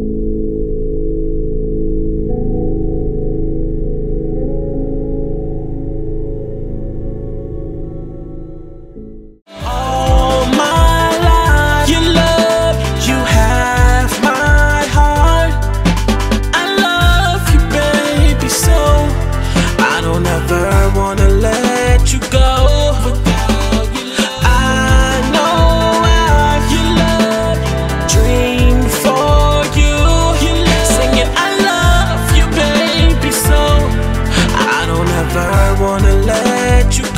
you I wanna let you